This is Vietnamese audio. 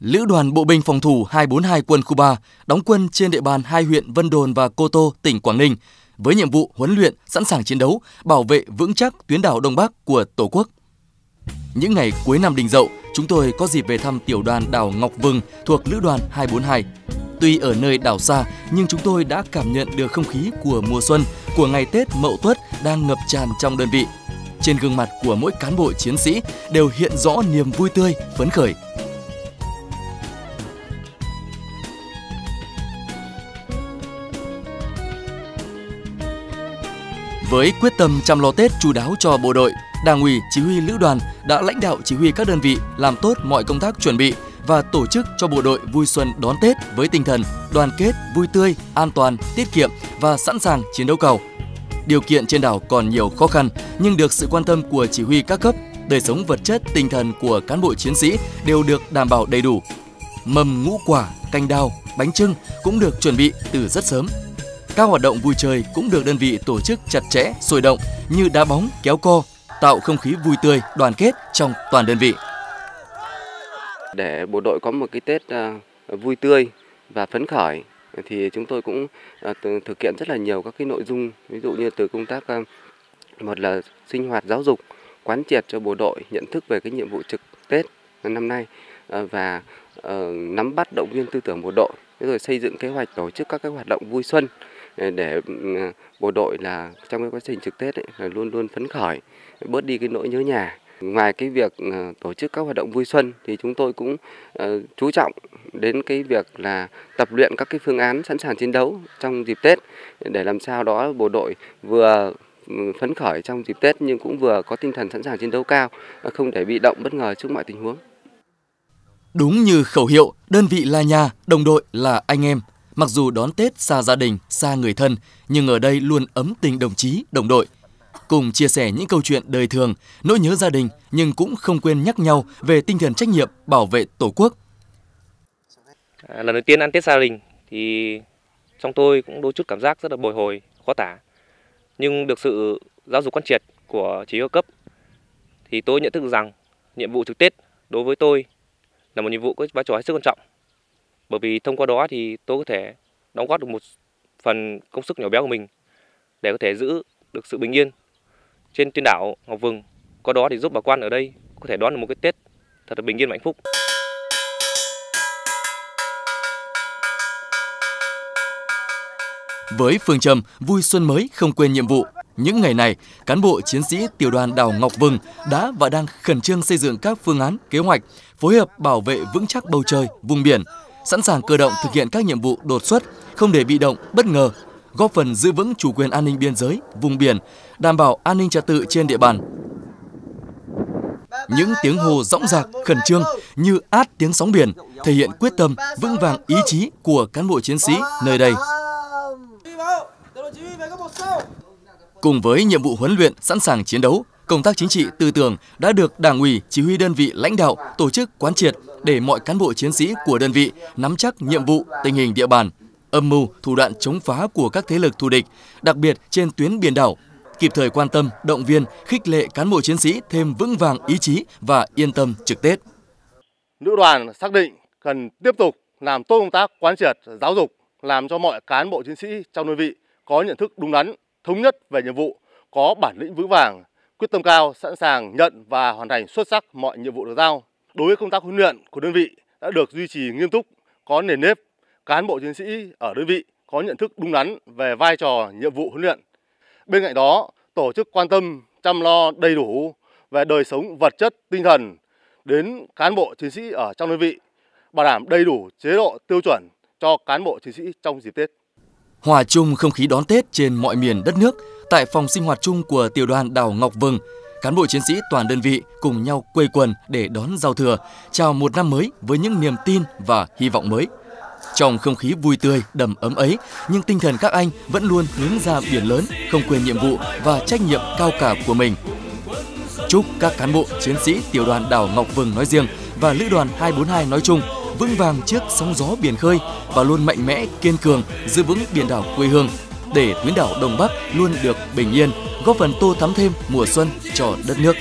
Lữ đoàn Bộ binh phòng thủ 242 quân khu 3 đóng quân trên địa bàn hai huyện Vân Đồn và Cô Tô, tỉnh Quảng Ninh với nhiệm vụ huấn luyện, sẵn sàng chiến đấu, bảo vệ vững chắc tuyến đảo Đông Bắc của Tổ quốc. Những ngày cuối năm Đình Dậu, chúng tôi có dịp về thăm tiểu đoàn đảo Ngọc Vừng thuộc Lữ đoàn 242. Tuy ở nơi đảo xa, nhưng chúng tôi đã cảm nhận được không khí của mùa xuân, của ngày Tết Mậu Tuất đang ngập tràn trong đơn vị. Trên gương mặt của mỗi cán bộ chiến sĩ đều hiện rõ niềm vui tươi, phấn khởi. Với quyết tâm chăm lo Tết chú đáo cho bộ đội, Đảng ủy, chỉ huy lữ đoàn đã lãnh đạo chỉ huy các đơn vị làm tốt mọi công tác chuẩn bị và tổ chức cho bộ đội vui xuân đón Tết với tinh thần đoàn kết, vui tươi, an toàn, tiết kiệm và sẵn sàng chiến đấu cầu. Điều kiện trên đảo còn nhiều khó khăn, nhưng được sự quan tâm của chỉ huy các cấp, đời sống vật chất, tinh thần của cán bộ chiến sĩ đều được đảm bảo đầy đủ. Mầm ngũ quả, canh đào, bánh trưng cũng được chuẩn bị từ rất sớm. Các hoạt động vui chơi cũng được đơn vị tổ chức chặt chẽ, sôi động như đá bóng, kéo co, tạo không khí vui tươi, đoàn kết trong toàn đơn vị. Để bộ đội có một cái Tết à, vui tươi và phấn khởi thì chúng tôi cũng à, thực hiện rất là nhiều các cái nội dung ví dụ như từ công tác à, một là sinh hoạt giáo dục quán triệt cho bộ đội nhận thức về cái nhiệm vụ trực Tết năm nay và ờ, nắm bắt động viên tư tưởng bộ đội rồi xây dựng kế hoạch tổ chức các cái hoạt động vui xuân Ờ, để à, bộ đội là trong cái quá trình trực Tết ấy, là luôn luôn phấn khởi bớt đi cái nỗi nhớ nhà ngoài cái việc ờ, tổ chức các hoạt động vui xuân thì chúng tôi cũng ờ, chú trọng đến cái việc là tập luyện các cái phương án sẵn sàng chiến đấu trong dịp Tết để làm sao đó bộ đội vừa phấn khởi trong dịp Tết nhưng cũng vừa có tinh thần sẵn sàng chiến đấu cao, không để bị động bất ngờ trước mọi tình huống. Đúng như khẩu hiệu, đơn vị là nhà, đồng đội là anh em. Mặc dù đón Tết xa gia đình, xa người thân, nhưng ở đây luôn ấm tình đồng chí, đồng đội – cùng chia sẻ những câu chuyện đời thường, nỗi nhớ gia đình nhưng cũng không quên nhắc nhau về tinh thần trách nhiệm bảo vệ Tổ quốc. À, lần đầu tiên ăn Tết gia đình thì trong tôi cũng đôi chút cảm giác rất là bồi hồi, khó tả. Nhưng được sự giáo dục quan triệt của chỉ huy cấp thì tôi nhận thức rằng nhiệm vụ trực Tết đối với tôi là một nhiệm vụ có vai trò hết sức quan trọng. Bởi vì thông qua đó thì tôi có thể đóng góp được một phần công sức nhỏ bé của mình để có thể giữ được sự bình yên trên tuyến đảo Ngọc Vừng. Có đó thì giúp bà quan ở đây có thể đón được một cái Tết thật là bình yên và hạnh phúc. Với phương châm vui xuân mới không quên nhiệm vụ, những ngày này, cán bộ chiến sĩ tiểu đoàn đảo Ngọc Vừng đã và đang khẩn trương xây dựng các phương án, kế hoạch, phối hợp bảo vệ vững chắc bầu trời, vùng biển, sẵn sàng cơ động thực hiện các nhiệm vụ đột xuất, không để bị động, bất ngờ, góp phần giữ vững chủ quyền an ninh biên giới, vùng biển, đảm bảo an ninh trật tự trên địa bàn. Những tiếng hồ rõng rạc, khẩn trương như át tiếng sóng biển thể hiện quyết tâm, vững vàng ý chí của cán bộ chiến sĩ nơi đây. Cùng với nhiệm vụ huấn luyện sẵn sàng chiến đấu, công tác chính trị tư tưởng đã được Đảng ủy, chỉ huy đơn vị lãnh đạo tổ chức quán triệt để mọi cán bộ chiến sĩ của đơn vị nắm chắc nhiệm vụ tình hình địa bàn, âm mưu, thủ đoạn chống phá của các thế lực thù địch, đặc biệt trên tuyến biển đảo, kịp thời quan tâm, động viên, khích lệ cán bộ chiến sĩ thêm vững vàng ý chí và yên tâm trực Tết. Lữ đoàn xác định cần tiếp tục làm tốt công tác quán triệt, giáo dục, làm cho mọi cán bộ chiến sĩ trong đơn vị có nhận thức đúng đắn, thống nhất về nhiệm vụ, có bản lĩnh vững vàng, quyết tâm cao, sẵn sàng nhận và hoàn thành xuất sắc mọi nhiệm vụ được giao. Đối với công tác huấn luyện của đơn vị đã được duy trì nghiêm túc, có nền nếp, cán bộ chiến sĩ ở đơn vị có nhận thức đúng đắn về vai trò nhiệm vụ huấn luyện. Bên cạnh đó, tổ chức quan tâm chăm lo đầy đủ về đời sống vật chất, tinh thần đến cán bộ chiến sĩ ở trong đơn vị, bảo đảm đầy đủ chế độ tiêu chuẩn cho cán bộ chiến sĩ trong dịp Tết. Hòa chung không khí đón Tết trên mọi miền đất nước, tại phòng sinh hoạt chung của tiểu đoàn đảo Ngọc Vừng, cán bộ chiến sĩ toàn đơn vị cùng nhau quây quần để đón giao thừa, chào một năm mới với những niềm tin và hy vọng mới. Trong không khí vui tươi, đầm ấm ấy, nhưng tinh thần các anh vẫn luôn hướng ra biển lớn, không quên nhiệm vụ và trách nhiệm cao cả của mình. Chúc các cán bộ, chiến sĩ tiểu đoàn đảo Ngọc Vừng nói riêng và lữ đoàn 242 nói chung vững vàng trước sóng gió biển khơi và luôn mạnh mẽ, kiên cường giữ vững biển đảo quê hương để tuyến đảo Đông Bắc luôn được bình yên, góp phần tô thắm thêm mùa xuân cho đất nước.